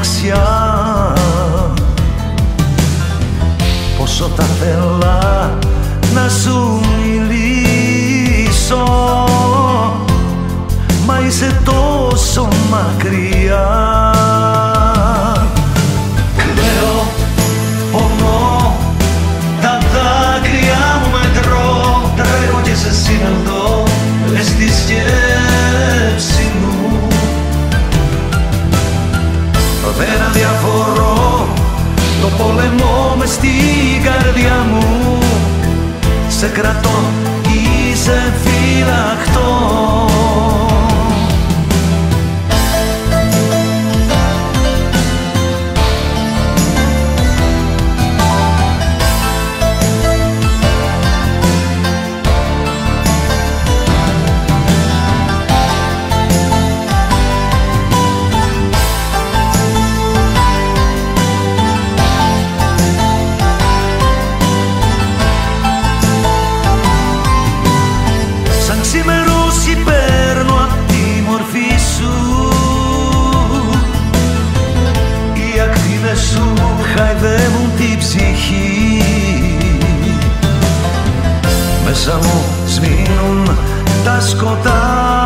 μοναξιά Πόσο τα θέλα να σου μιλήσω Μα είσαι τόσο μακριά. εμώ μες στην καρδιά μου. Σε κρατώ, είσαι φυλακτό μέσα μου σβήνουν τα σκοτάδια